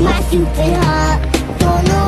my stupid heart. Don't know.